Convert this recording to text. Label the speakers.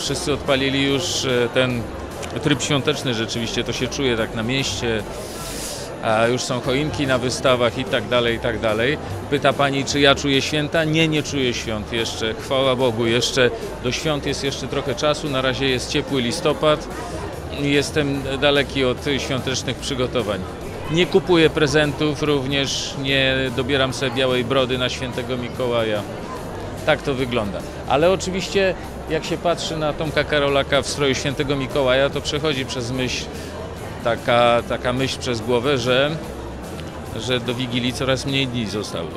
Speaker 1: wszyscy odpalili już e, ten tryb świąteczny rzeczywiście, to się czuje tak na mieście, a już są choinki na wystawach i tak dalej, i tak dalej. Pyta Pani, czy ja czuję święta? Nie, nie czuję świąt jeszcze, chwała Bogu, jeszcze do świąt jest jeszcze trochę czasu, na razie jest ciepły listopad jestem daleki od świątecznych przygotowań. Nie kupuję prezentów, również nie dobieram sobie białej brody na świętego Mikołaja. Tak to wygląda. Ale oczywiście, jak się patrzy na Tomka Karolaka w stroju świętego Mikołaja, to przechodzi przez myśl taka, taka myśl przez głowę, że, że do Wigilii coraz mniej dni zostało.